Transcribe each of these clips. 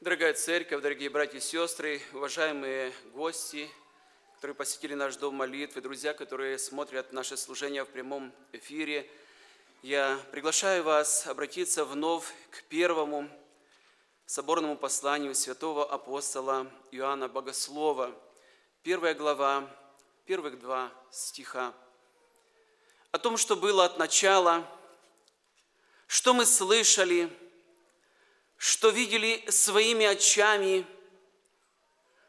Дорогая церковь, дорогие братья и сестры, уважаемые гости, которые посетили наш дом молитвы, друзья, которые смотрят наше служение в прямом эфире, я приглашаю вас обратиться вновь к первому соборному посланию святого апостола Иоанна Богослова, первая глава, первых два стиха. О том, что было от начала, что мы слышали – что видели своими очами,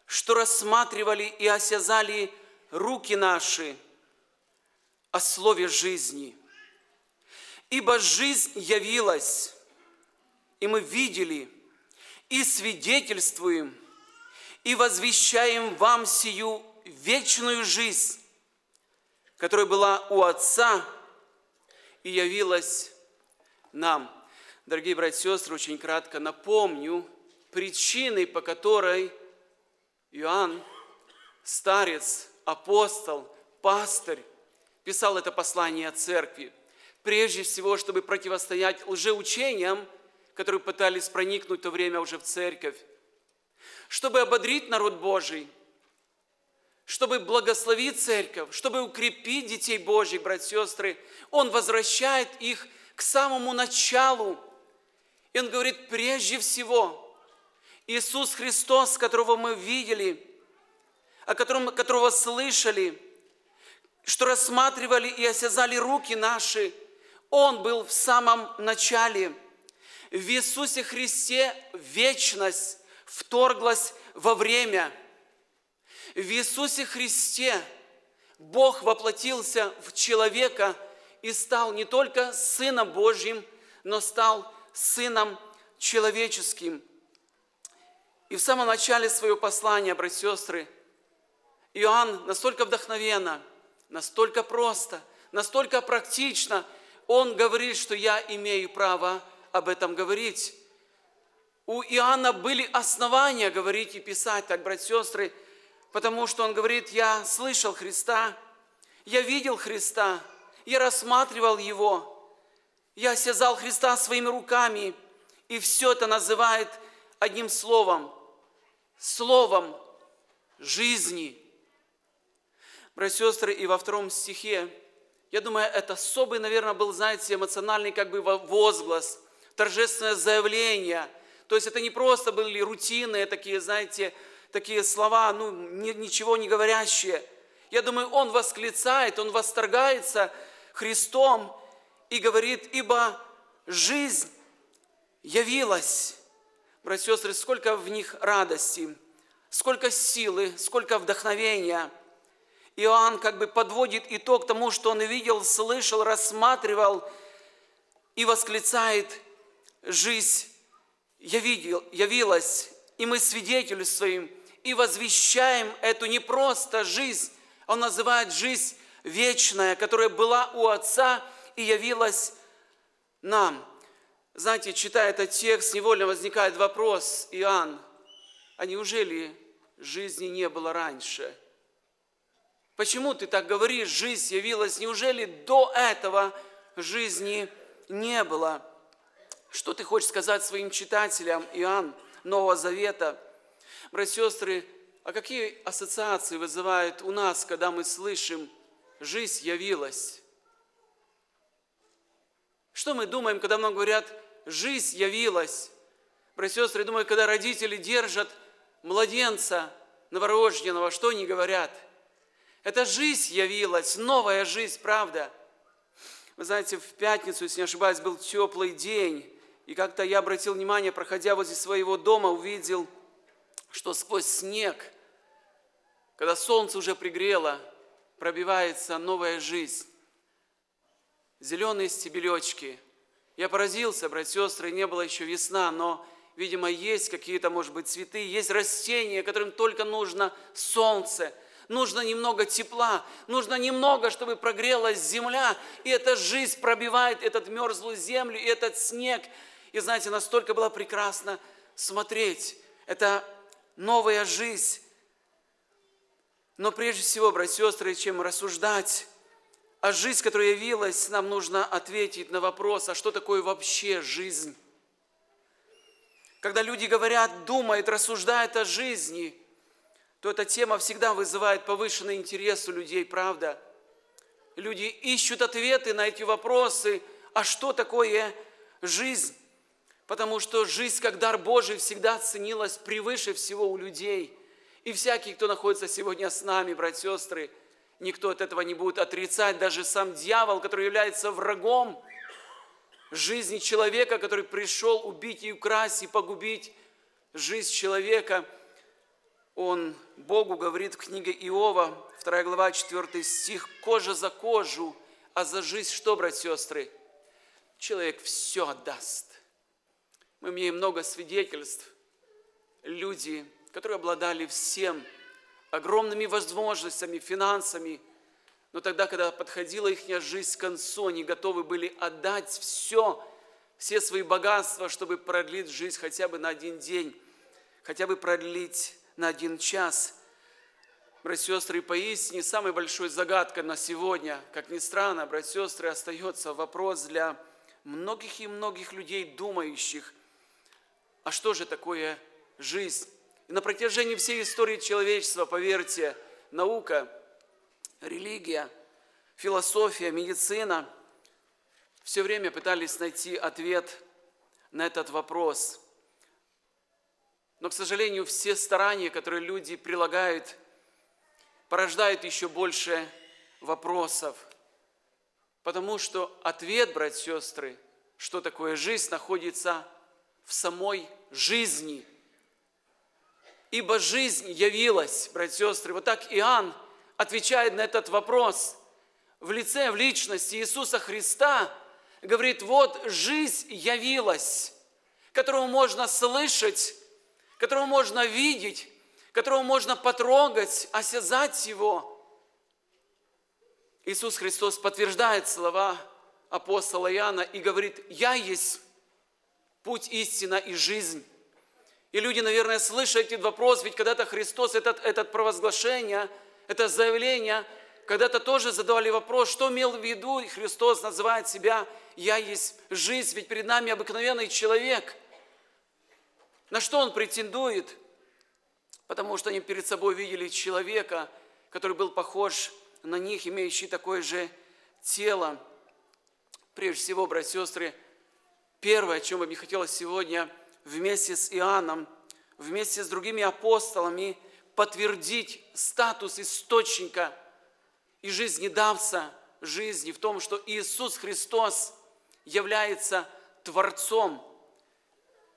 что рассматривали и осязали руки наши о слове жизни. Ибо жизнь явилась, и мы видели, и свидетельствуем, и возвещаем вам сию вечную жизнь, которая была у Отца и явилась нам – Дорогие братья и сестры, очень кратко напомню причины, по которой Иоанн, старец, апостол, пастырь, писал это послание церкви. Прежде всего, чтобы противостоять лжеучениям, которые пытались проникнуть в то время уже в церковь, чтобы ободрить народ Божий, чтобы благословить церковь, чтобы укрепить детей Божьих, братья и сестры. Он возвращает их к самому началу и он говорит, прежде всего, Иисус Христос, которого мы видели, о котором, которого слышали, что рассматривали и осязали руки наши, Он был в самом начале. В Иисусе Христе вечность вторглась во время. В Иисусе Христе Бог воплотился в человека и стал не только Сыном Божьим, но стал Сыном Человеческим. И в самом начале своего послания, братья и сестры, Иоанн настолько вдохновенно, настолько просто, настолько практично, он говорит, что я имею право об этом говорить. У Иоанна были основания говорить и писать так, братья и сестры, потому что он говорит, я слышал Христа, я видел Христа, я рассматривал Его, я осязал Христа своими руками, и все это называет одним словом, словом жизни. Братья и сестры, и во втором стихе, я думаю, это особый, наверное, был, знаете, эмоциональный как бы возглас, торжественное заявление. То есть это не просто были рутинные такие, знаете, такие слова, ну, ничего не говорящие. Я думаю, он восклицает, он восторгается Христом, и говорит, ибо жизнь явилась. Братья и сестры, сколько в них радости, сколько силы, сколько вдохновения. Иоанн как бы подводит итог тому, что он видел, слышал, рассматривал и восклицает, жизнь явил, явилась, и мы свидетельствуем и возвещаем эту не просто жизнь, он называет жизнь вечная, которая была у Отца – и явилась нам. Знаете, читая этот текст, невольно возникает вопрос, Иоанн, а неужели жизни не было раньше? Почему ты так говоришь, жизнь явилась? Неужели до этого жизни не было? Что ты хочешь сказать своим читателям, Иоанн, Нового Завета? Братья и сестры, а какие ассоциации вызывает у нас, когда мы слышим «жизнь явилась»? Что мы думаем, когда нам говорят, жизнь явилась? Братья и сестры, думаю, когда родители держат младенца новорожденного, что они говорят? Это жизнь явилась, новая жизнь, правда? Вы знаете, в пятницу, если не ошибаюсь, был теплый день, и как-то я обратил внимание, проходя возле своего дома, увидел, что сквозь снег, когда солнце уже пригрело, пробивается новая жизнь зеленые стебелечки. Я поразился, братья сестры, не было еще весна, но, видимо, есть какие-то, может быть, цветы, есть растения, которым только нужно солнце, нужно немного тепла, нужно немного, чтобы прогрелась земля, и эта жизнь пробивает этот мерзлую землю, и этот снег. И знаете, настолько было прекрасно смотреть. Это новая жизнь. Но прежде всего, братья и сестры, чем рассуждать а жизнь, которая явилась, нам нужно ответить на вопрос, а что такое вообще жизнь? Когда люди говорят, думают, рассуждают о жизни, то эта тема всегда вызывает повышенный интерес у людей, правда? Люди ищут ответы на эти вопросы, а что такое жизнь? Потому что жизнь, как дар Божий, всегда ценилась превыше всего у людей. И всякий, кто находится сегодня с нами, братья и сестры, никто от этого не будет отрицать, даже сам дьявол, который является врагом жизни человека, который пришел убить и украсть, и погубить жизнь человека. Он Богу говорит в книге Иова, 2 глава, 4 стих, «Кожа за кожу, а за жизнь что, братья и сестры? Человек все отдаст». Мы имеем много свидетельств. Люди, которые обладали всем, огромными возможностями, финансами, но тогда, когда подходила их жизнь к концу, они готовы были отдать все, все свои богатства, чтобы продлить жизнь хотя бы на один день, хотя бы продлить на один час. Братья и сестры, поистине самой большой загадкой на сегодня, как ни странно, братья и сестры, остается вопрос для многих и многих людей, думающих, а что же такое жизнь? И на протяжении всей истории человечества, поверьте, наука, религия, философия, медицина все время пытались найти ответ на этот вопрос. Но, к сожалению, все старания, которые люди прилагают, порождают еще больше вопросов. Потому что ответ, братья сестры, что такое жизнь, находится в самой жизни – ибо жизнь явилась, братья и сестры. Вот так Иоанн отвечает на этот вопрос в лице, в личности Иисуса Христа, говорит, вот жизнь явилась, которую можно слышать, которую можно видеть, которого можно потрогать, осязать его. Иисус Христос подтверждает слова апостола Иоанна и говорит, «Я есть путь, истина и жизнь». И люди, наверное, слышат этот вопрос, ведь когда-то Христос, этот, этот провозглашение, это заявление, когда-то тоже задавали вопрос, что имел в виду, и Христос называет себя «Я есть жизнь», ведь перед нами обыкновенный человек. На что он претендует? Потому что они перед собой видели человека, который был похож на них, имеющий такое же тело. Прежде всего, братья и сестры, первое, о чем бы мне хотелось сегодня – вместе с Иоанном, вместе с другими апостолами подтвердить статус источника и жизнедавца жизни в том, что Иисус Христос является Творцом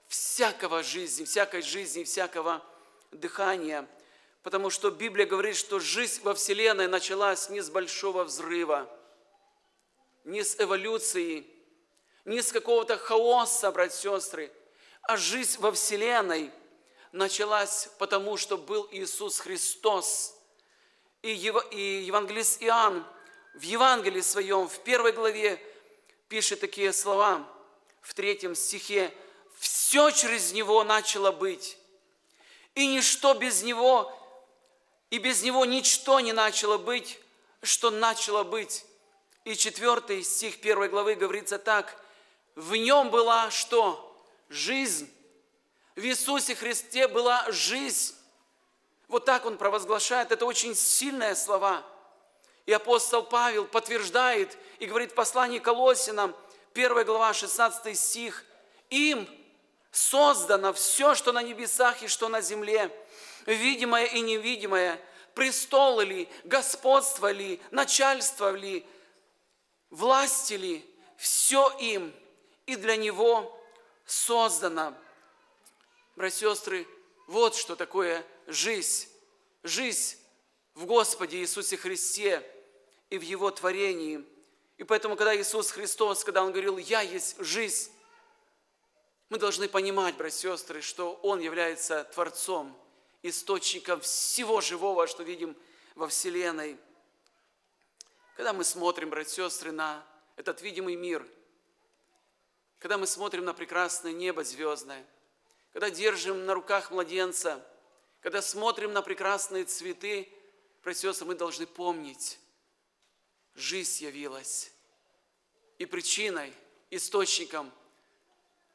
всякого жизни, всякой жизни, всякого дыхания. Потому что Библия говорит, что жизнь во Вселенной началась не с большого взрыва, не с эволюции, не с какого-то хаоса, братья и сестры, а жизнь во Вселенной началась потому, что был Иисус Христос. И евангелист Иоанн в Евангелии своем, в первой главе, пишет такие слова, в третьем стихе, «Все через Него начало быть, и ничто без Него, и без Него ничто не начало быть, что начало быть». И четвертый стих первой главы говорится так, «В Нем была что? Жизнь. В Иисусе Христе была жизнь. Вот так он провозглашает. Это очень сильные слова. И апостол Павел подтверждает и говорит в послании Колосинам, 1 глава, 16 стих, «Им создано все, что на небесах и что на земле, видимое и невидимое, престолы ли, господство ли, начальство ли, власти ли, все им, и для Него создана. Братья и сестры, вот что такое жизнь. Жизнь в Господе Иисусе Христе и в Его творении. И поэтому, когда Иисус Христос, когда Он говорил, «Я есть жизнь», мы должны понимать, братья и сестры, что Он является Творцом, источником всего живого, что видим во Вселенной. Когда мы смотрим, братья и сестры, на этот видимый мир – когда мы смотрим на прекрасное небо звездное, когда держим на руках младенца, когда смотрим на прекрасные цветы, братья мы должны помнить, жизнь явилась. И причиной, источником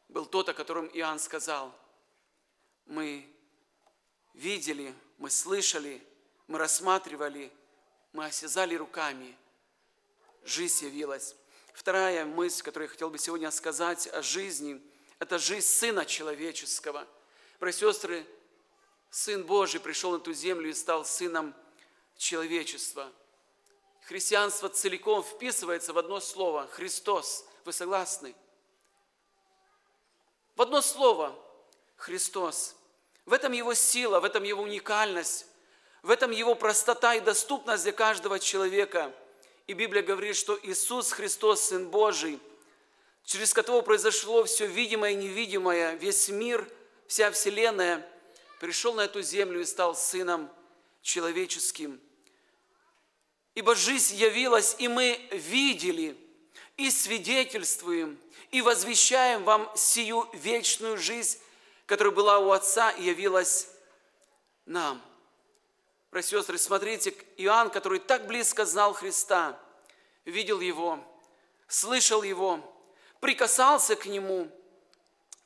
был тот, о котором Иоанн сказал. мы видели, мы слышали, мы рассматривали, мы осязали руками. Жизнь явилась. Вторая мысль, которую я хотел бы сегодня сказать о жизни, это жизнь Сына Человеческого. Братья и сестры, Сын Божий пришел на эту землю и стал Сыном человечества. Христианство целиком вписывается в одно слово – Христос. Вы согласны? В одно слово – Христос. В этом его сила, в этом его уникальность, в этом его простота и доступность для каждого человека. И Библия говорит, что Иисус Христос, Сын Божий, через которого произошло все видимое и невидимое, весь мир, вся вселенная, пришел на эту землю и стал Сыном человеческим. Ибо жизнь явилась, и мы видели, и свидетельствуем, и возвещаем вам сию вечную жизнь, которая была у Отца и явилась нам. Братья сестры, смотрите, Иоанн, который так близко знал Христа, видел Его, слышал Его, прикасался к Нему,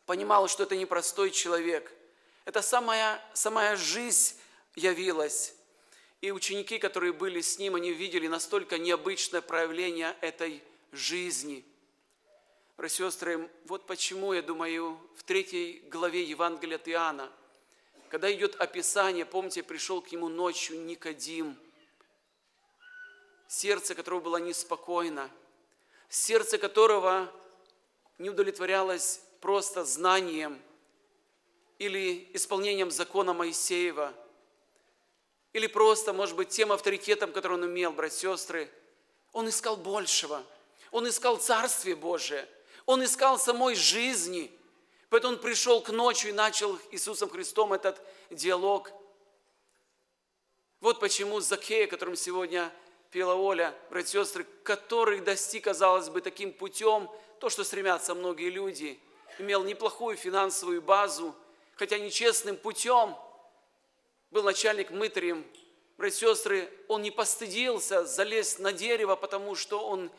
понимал, что это непростой человек. Это самая, самая жизнь явилась. И ученики, которые были с Ним, они видели настолько необычное проявление этой жизни. Братья сестры, вот почему, я думаю, в третьей главе Евангелия от Иоанна, когда идет описание, помните, пришел к нему ночью Никодим, сердце которого было неспокойно, сердце которого не удовлетворялось просто знанием или исполнением закона Моисеева, или просто, может быть, тем авторитетом, который он имел, братья и сестры, он искал большего – он искал Царствие Божие. Он искал самой жизни. Поэтому он пришел к ночи и начал Иисусом Христом этот диалог. Вот почему Закея, которым сегодня пела Оля, братья и сестры, который достиг, казалось бы, таким путем, то, что стремятся многие люди, имел неплохую финансовую базу, хотя нечестным путем, был начальник мытарем, братья и сестры, он не постыдился залезть на дерево, потому что он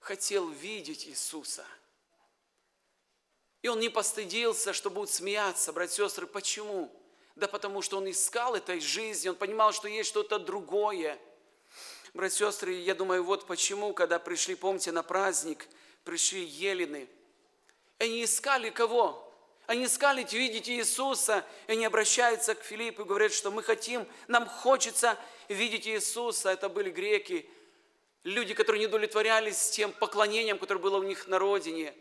хотел видеть Иисуса. И он не постыдился, что будут смеяться, братья и сестры. Почему? Да потому что он искал этой жизни, он понимал, что есть что-то другое. Братья и сестры, я думаю, вот почему, когда пришли, помните, на праздник, пришли елены. Они искали кого? Они искали видеть Иисуса, и они обращаются к Филиппу и говорят, что мы хотим, нам хочется видеть Иисуса. Это были греки, люди, которые не удовлетворялись тем поклонением, которое было у них на родине.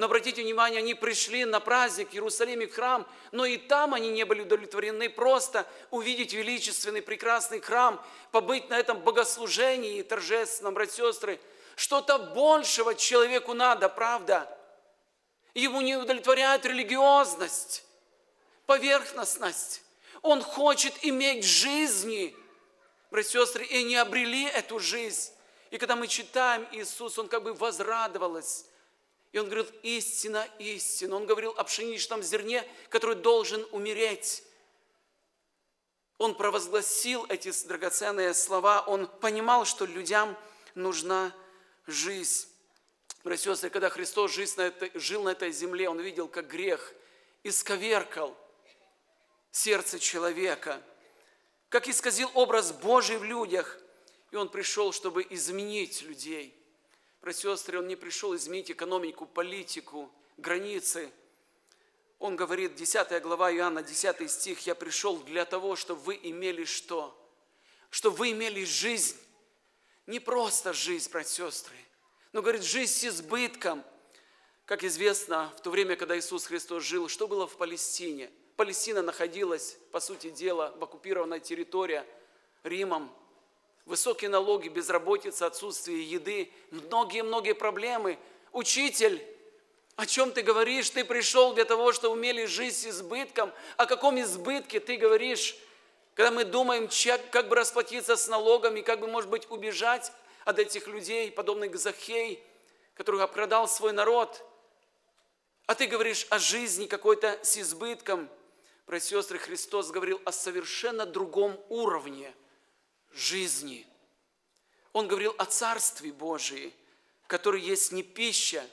Но обратите внимание, они пришли на праздник в Иерусалиме, в храм, но и там они не были удовлетворены. Просто увидеть величественный, прекрасный храм, побыть на этом богослужении торжественном, братья и сестры. Что-то большего человеку надо, правда? Ему не удовлетворяет религиозность, поверхностность. Он хочет иметь жизни, братья и сестры, и не обрели эту жизнь. И когда мы читаем Иисус, Он как бы возрадовалась. И Он говорил, истина, истина. Он говорил о пшеничном зерне, который должен умереть. Он провозгласил эти драгоценные слова. Он понимал, что людям нужна жизнь. Братья когда Христос на, этой, жил на этой земле, Он видел, как грех исковеркал сердце человека, как исказил образ Божий в людях – и Он пришел, чтобы изменить людей. Братья и сестры, Он не пришел изменить экономику, политику, границы. Он говорит, 10 глава Иоанна, 10 стих, «Я пришел для того, чтобы вы имели что? Чтобы вы имели жизнь. Не просто жизнь, братья и сестры, но, говорит, жизнь с избытком. Как известно, в то время, когда Иисус Христос жил, что было в Палестине? Палестина находилась, по сути дела, в оккупированной территории Римом, высокие налоги, безработица, отсутствие еды, многие-многие проблемы. Учитель, о чем ты говоришь? Ты пришел для того, чтобы умели жить с избытком. О каком избытке ты говоришь? Когда мы думаем, как бы расплатиться с налогами, как бы, может быть, убежать от этих людей, подобных Захей, который обкрадал свой народ. А ты говоришь о жизни какой-то с избытком. И сестры, Христос говорил о совершенно другом уровне – жизни. Он говорил о Царстве Божии, который есть не пища,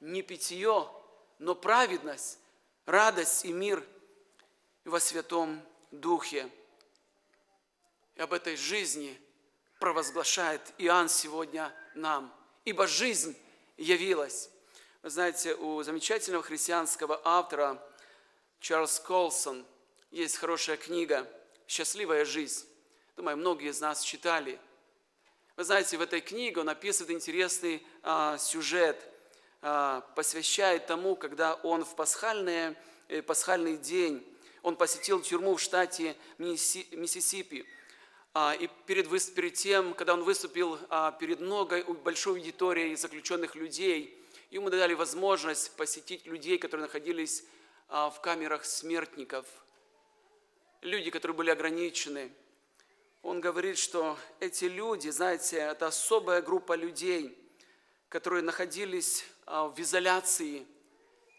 не питье, но праведность, радость и мир во Святом Духе. И об этой жизни провозглашает Иоанн сегодня нам. Ибо жизнь явилась. Вы знаете, у замечательного христианского автора Чарльз Колсон есть хорошая книга «Счастливая жизнь». Думаю, многие из нас читали. Вы знаете, в этой книге он описывает интересный а, сюжет, а, посвящает тому, когда он в пасхальный, э, пасхальный день, он посетил тюрьму в штате Миссисипи. А, и перед, перед тем, когда он выступил а, перед многой, большой аудиторией заключенных людей – Ему дали возможность посетить людей, которые находились а, в камерах смертников, люди, которые были ограничены. Он говорит, что эти люди, знаете, это особая группа людей, которые находились а, в изоляции,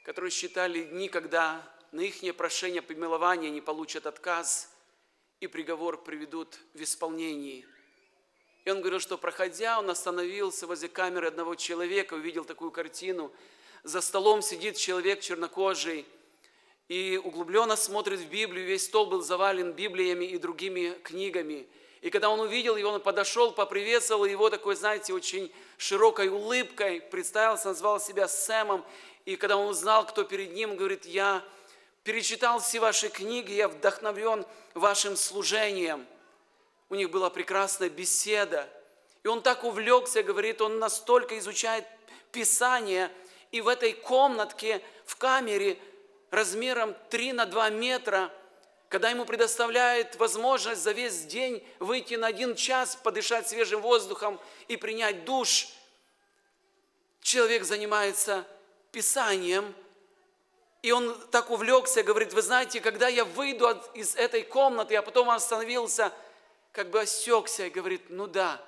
которые считали дни, когда на их прошение помилования не получат отказ и приговор приведут в исполнение – и он говорил, что проходя, он остановился возле камеры одного человека, увидел такую картину. За столом сидит человек чернокожий и углубленно смотрит в Библию. Весь стол был завален Библиями и другими книгами. И когда он увидел его, он подошел, поприветствовал его такой, знаете, очень широкой улыбкой, представился, назвал себя Сэмом. И когда он узнал, кто перед ним, говорит, я перечитал все ваши книги, я вдохновлен вашим служением – у них была прекрасная беседа. И он так увлекся, говорит, он настолько изучает Писание, и в этой комнатке, в камере размером 3 на 2 метра, когда ему предоставляет возможность за весь день выйти на один час, подышать свежим воздухом и принять душ, человек занимается Писанием, и он так увлекся, говорит, вы знаете, когда я выйду из этой комнаты, а потом остановился – как бы осекся и говорит, ну да,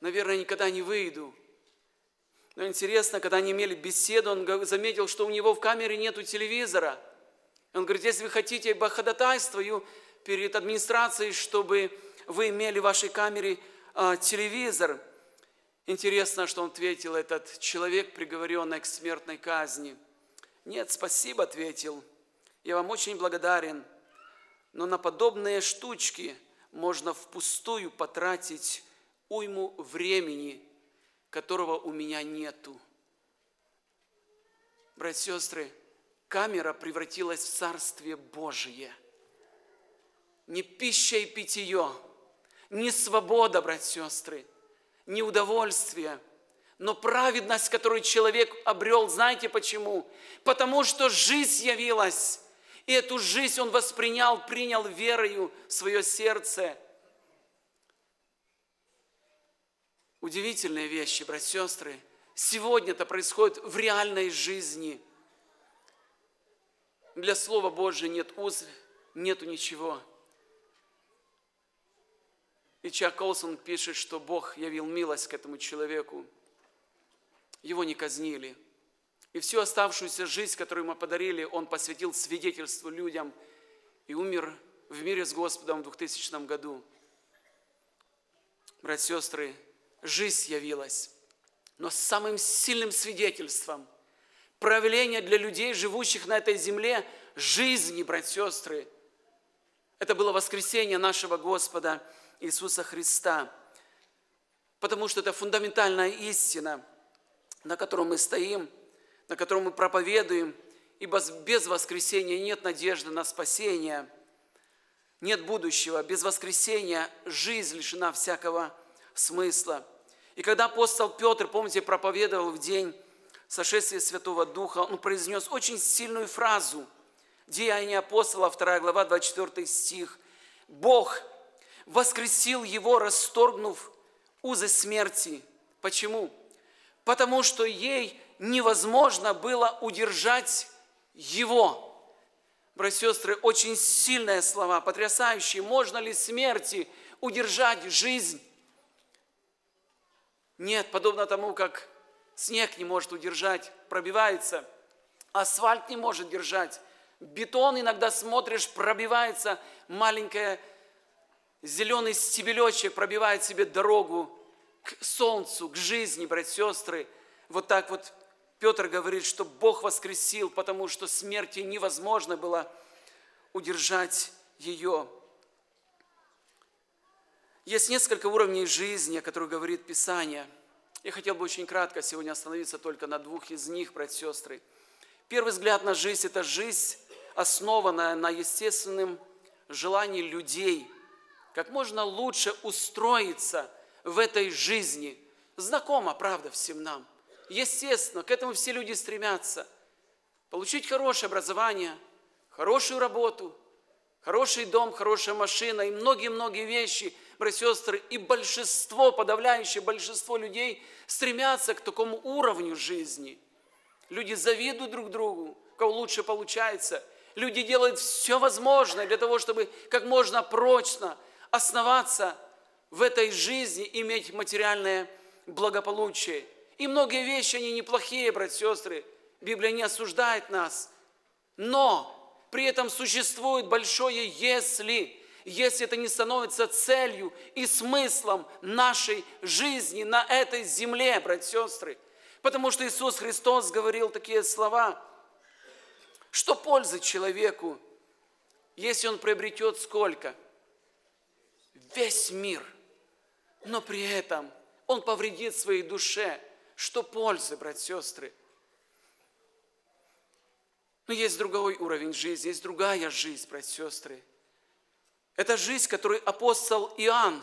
наверное, никогда не выйду. Но интересно, когда они имели беседу, он заметил, что у него в камере нету телевизора. Он говорит, если вы хотите, я ходатайствую перед администрацией, чтобы вы имели в вашей камере а, телевизор. Интересно, что он ответил этот человек, приговоренный к смертной казни. Нет, спасибо, ответил. Я вам очень благодарен. Но на подобные штучки – можно впустую потратить уйму времени, которого у меня нету. Братья и сестры, камера превратилась в Царствие Божие. Не пища и питье, не свобода, братья и сестры, не удовольствие, но праведность, которую человек обрел, знаете почему? Потому что жизнь явилась, и эту жизнь он воспринял, принял верою в свое сердце. Удивительные вещи, братья и сестры. Сегодня это происходит в реальной жизни. Для Слова Божия нет уз, нету ничего. И Чак Колсон пишет, что Бог явил милость к этому человеку. Его не казнили – и всю оставшуюся жизнь, которую мы подарили, он посвятил свидетельству людям и умер в мире с Господом в 2000 году. Братья и сестры, жизнь явилась, но самым сильным свидетельством проявления для людей, живущих на этой земле, жизни, братья и сестры, это было воскресение нашего Господа Иисуса Христа. Потому что это фундаментальная истина, на которой мы стоим – на котором мы проповедуем, ибо без воскресения нет надежды на спасение, нет будущего. Без воскресения жизнь лишена всякого смысла. И когда апостол Петр, помните, проповедовал в день сошествия Святого Духа, он произнес очень сильную фразу. Деяния апостола, 2 глава, 24 стих. «Бог воскресил его, расторгнув узы смерти». Почему? Потому что ей невозможно было удержать его. Братья и сестры, очень сильные слова, потрясающие. Можно ли смерти удержать жизнь? Нет, подобно тому, как снег не может удержать, пробивается, асфальт не может держать, бетон иногда смотришь, пробивается, маленькая зеленый стебелечек пробивает себе дорогу к солнцу, к жизни, братья и сестры. Вот так вот Петр говорит, что Бог воскресил, потому что смерти невозможно было удержать ее. Есть несколько уровней жизни, о которых говорит Писание. Я хотел бы очень кратко сегодня остановиться только на двух из них, братья и сестры. Первый взгляд на жизнь – это жизнь, основанная на естественном желании людей, как можно лучше устроиться в этой жизни. Знакомо, правда, всем нам. Естественно, к этому все люди стремятся. Получить хорошее образование, хорошую работу, хороший дом, хорошая машина и многие-многие вещи, и сестры, и большинство, подавляющее большинство людей стремятся к такому уровню жизни. Люди завидуют друг другу, кого лучше получается. Люди делают все возможное для того, чтобы как можно прочно основаться в этой жизни, иметь материальное благополучие. И многие вещи, они неплохие, братья и сестры. Библия не осуждает нас. Но при этом существует большое «если», если это не становится целью и смыслом нашей жизни на этой земле, братья и сестры. Потому что Иисус Христос говорил такие слова, что пользы человеку, если он приобретет сколько? Весь мир. Но при этом он повредит своей душе. Что пользы, братья и сестры? Но есть другой уровень жизни, есть другая жизнь, братья и сестры. Это жизнь, которую апостол Иоанн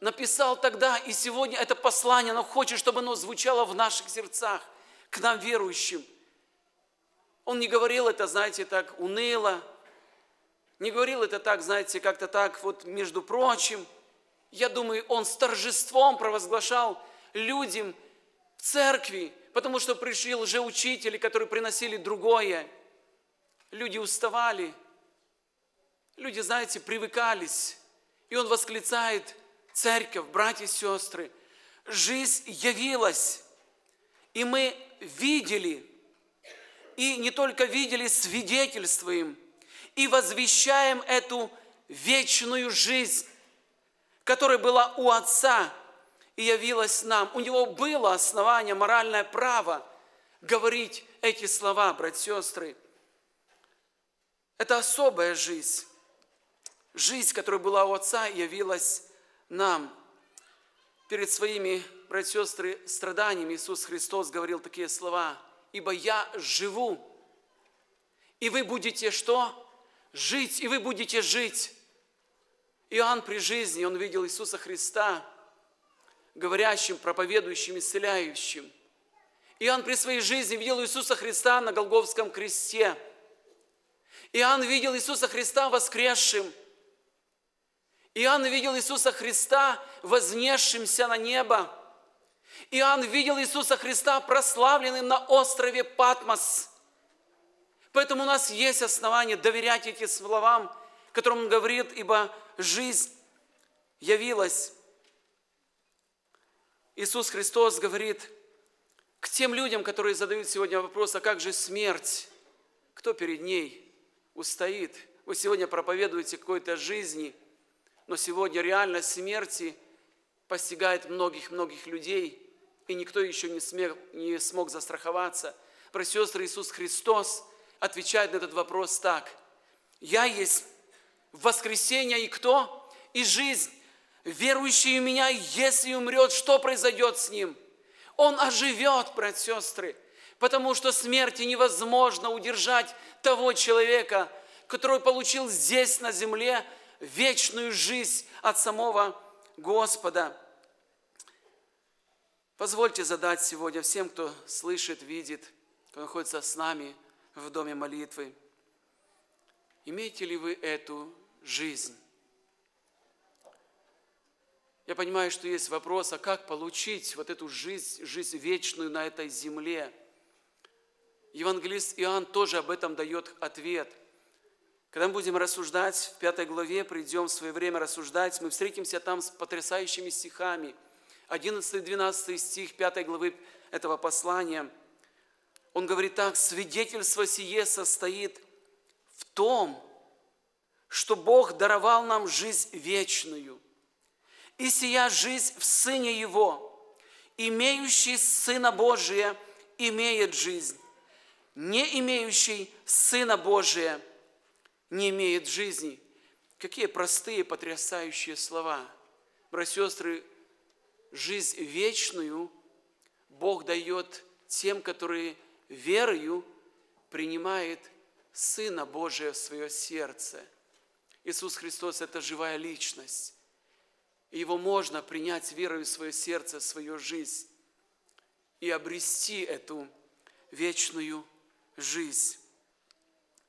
написал тогда, и сегодня это послание, оно хочет, чтобы оно звучало в наших сердцах, к нам верующим. Он не говорил это, знаете, так уныло, не говорил это так, знаете, как-то так вот между прочим. Я думаю, он с торжеством провозглашал людям в церкви, потому что пришли лжеучители, которые приносили другое. Люди уставали, люди, знаете, привыкались. И он восклицает, церковь, братья и сестры, жизнь явилась, и мы видели, и не только видели, свидетельствуем, и возвещаем эту вечную жизнь, которая была у Отца – и явилась нам. У него было основание, моральное право говорить эти слова, братья и сестры. Это особая жизнь. Жизнь, которая была у Отца, явилась нам. Перед своими, братья и сестры, страданиями Иисус Христос говорил такие слова. «Ибо я живу, и вы будете что? Жить, и вы будете жить». Иоанн при жизни, он видел Иисуса Христа – говорящим, проповедующим, исцеляющим. Иоанн при своей жизни видел Иисуса Христа на Голговском кресте. Иоанн видел Иисуса Христа воскресшим. Иоанн видел Иисуса Христа вознесшимся на небо. Иоанн видел Иисуса Христа прославленным на острове Патмос. Поэтому у нас есть основания доверять этим словам, которым он говорит, ибо жизнь явилась Иисус Христос говорит к тем людям, которые задают сегодня вопрос, а как же смерть? Кто перед ней устоит? Вы сегодня проповедуете какой-то жизни, но сегодня реальность смерти постигает многих-многих людей, и никто еще не, смех, не смог застраховаться. Про сестры Иисус Христос отвечает на этот вопрос так. «Я есть воскресение и кто? И жизнь верующий в меня, если умрет, что произойдет с ним? Он оживет, братья сестры, потому что смерти невозможно удержать того человека, который получил здесь, на земле, вечную жизнь от самого Господа. Позвольте задать сегодня всем, кто слышит, видит, кто находится с нами в доме молитвы. Имеете ли вы эту жизнь? Я понимаю, что есть вопрос, а как получить вот эту жизнь, жизнь вечную на этой земле? Евангелист Иоанн тоже об этом дает ответ. Когда мы будем рассуждать в пятой главе, придем в свое время рассуждать, мы встретимся там с потрясающими стихами. 11-12 стих 5 главы этого послания. Он говорит так, свидетельство сие состоит в том, что Бог даровал нам жизнь вечную – и сия жизнь в Сыне Его. Имеющий Сына Божия имеет жизнь, не имеющий Сына Божия не имеет жизни. Какие простые, потрясающие слова. Братья сестры, жизнь вечную Бог дает тем, которые верою принимает Сына Божия в свое сердце. Иисус Христос – это живая личность. Его можно принять верою в свое сердце, в свою жизнь и обрести эту вечную жизнь.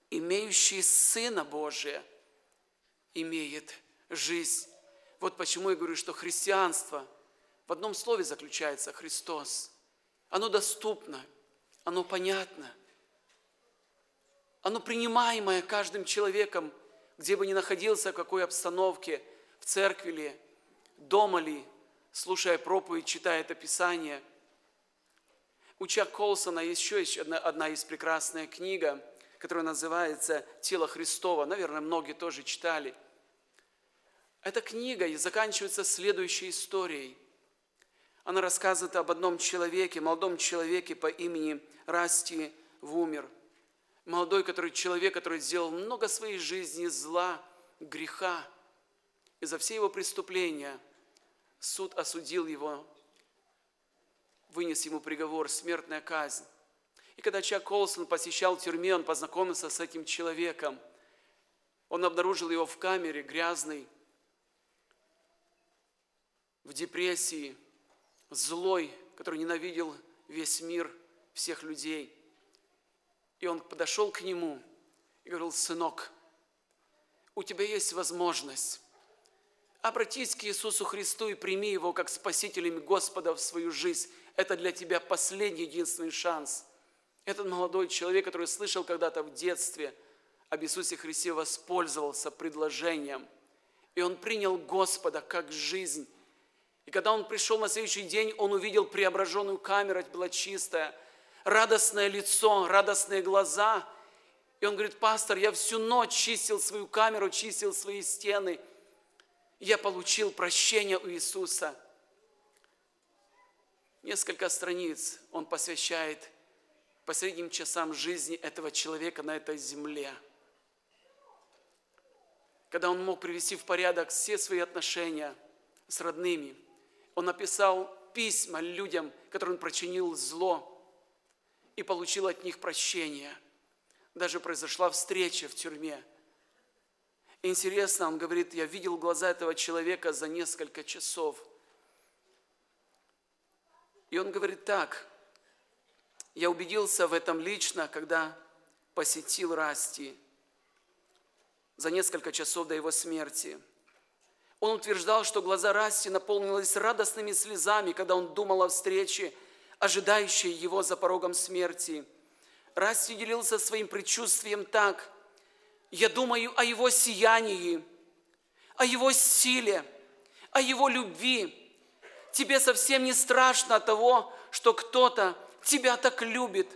Имеющий Сына Божия имеет жизнь. Вот почему я говорю, что христианство в одном слове заключается – Христос. Оно доступно, оно понятно, оно принимаемое каждым человеком, где бы ни находился, в какой обстановке, в церкви ли, дома ли, слушая проповедь, читая это Писание. У Чак Колсона есть еще, еще одна, одна из прекрасная книга, которая называется «Тело Христова». Наверное, многие тоже читали. Эта книга заканчивается следующей историей. Она рассказывает об одном человеке, молодом человеке по имени Расти Вумер. Молодой который, человек, который сделал много своей жизни зла, греха. И за все его преступления суд осудил его, вынес ему приговор, смертная казнь. И когда Чак Колсон посещал тюрьме, он познакомился с этим человеком. Он обнаружил его в камере, грязный, в депрессии, злой, который ненавидел весь мир, всех людей. И он подошел к нему и говорил, сынок, у тебя есть возможность обратись к Иисусу Христу и прими Его как Спасителем Господа в свою жизнь. Это для тебя последний, единственный шанс – этот молодой человек, который слышал когда-то в детстве об Иисусе Христе, воспользовался предложением. И он принял Господа как жизнь. И когда он пришел на следующий день, он увидел преображенную камеру, была чистая, радостное лицо, радостные глаза. И он говорит, пастор, я всю ночь чистил свою камеру, чистил свои стены. Я получил прощение у Иисуса. Несколько страниц он посвящает последним часам жизни этого человека на этой земле. Когда он мог привести в порядок все свои отношения с родными, он написал письма людям, которым он причинил зло, и получил от них прощение. Даже произошла встреча в тюрьме. интересно, он говорит, я видел глаза этого человека за несколько часов. И он говорит так, я убедился в этом лично, когда посетил Расти за несколько часов до его смерти. Он утверждал, что глаза Расти наполнились радостными слезами, когда он думал о встрече, ожидающей его за порогом смерти. Расти делился своим предчувствием так. «Я думаю о его сиянии, о его силе, о его любви. Тебе совсем не страшно того, что кто-то тебя так любит,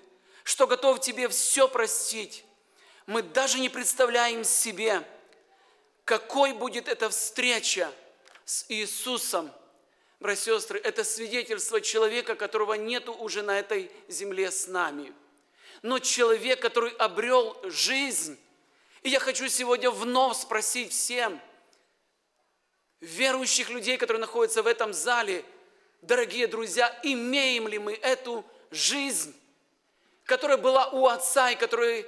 что готов тебе все простить. Мы даже не представляем себе, какой будет эта встреча с Иисусом. Братья и сестры, это свидетельство человека, которого нету уже на этой земле с нами. Но человек, который обрел жизнь. И я хочу сегодня вновь спросить всем, верующих людей, которые находятся в этом зале, дорогие друзья, имеем ли мы эту жизнь, которая была у Отца и которая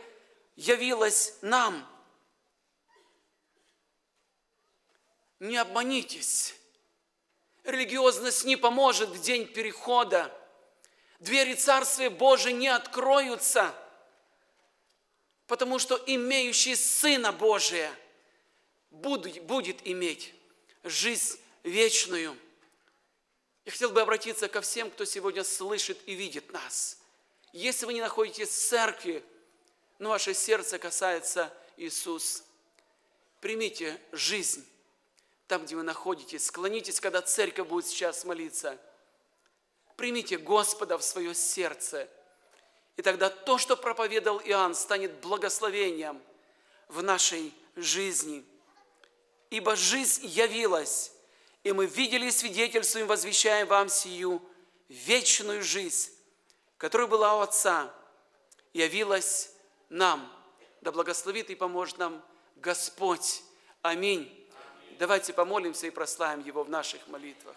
явилась нам. Не обманитесь. Религиозность не поможет в день перехода. Двери Царствия Божия не откроются, потому что имеющий Сына Божия будет, иметь жизнь вечную – я хотел бы обратиться ко всем, кто сегодня слышит и видит нас. Если вы не находитесь в церкви, но ваше сердце касается Иисус, примите жизнь там, где вы находитесь. Склонитесь, когда церковь будет сейчас молиться. Примите Господа в свое сердце. И тогда то, что проповедовал Иоанн, станет благословением в нашей жизни. Ибо жизнь явилась, и мы видели и свидетельствуем, возвещаем вам сию вечную жизнь, которая была у Отца, явилась нам. Да благословит и поможет нам Господь. Аминь. Давайте помолимся и прославим Его в наших молитвах.